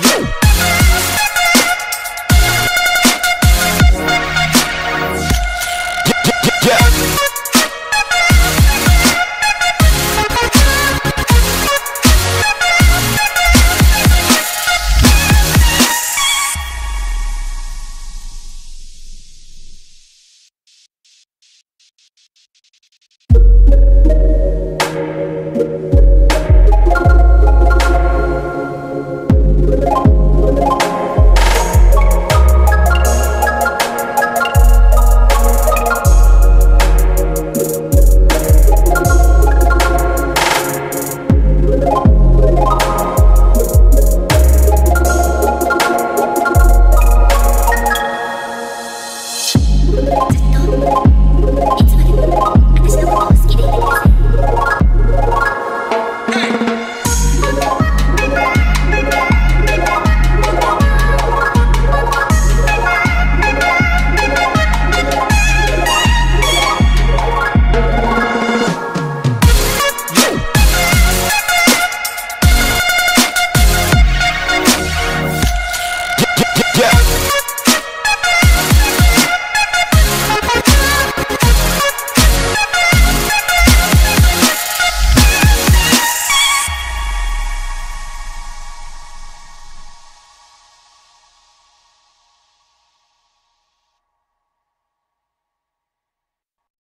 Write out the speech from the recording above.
Yeah.「It's a